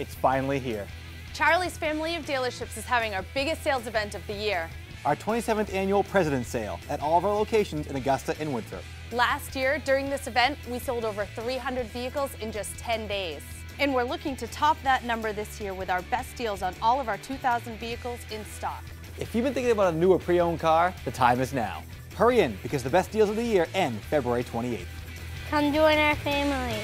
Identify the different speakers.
Speaker 1: it's finally here.
Speaker 2: Charlie's family of dealerships is having our biggest sales event of the year.
Speaker 1: Our 27th annual President's Sale at all of our locations in Augusta and Winthrop.
Speaker 2: Last year, during this event, we sold over 300 vehicles in just 10 days. And we're looking to top that number this year with our best deals on all of our 2000 vehicles in stock.
Speaker 1: If you've been thinking about a new or pre-owned car, the time is now. Hurry in because the best deals of the year end February 28th.
Speaker 3: Come join our family.